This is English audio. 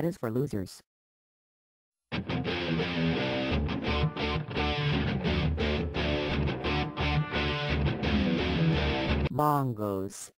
That is for losers. Bongos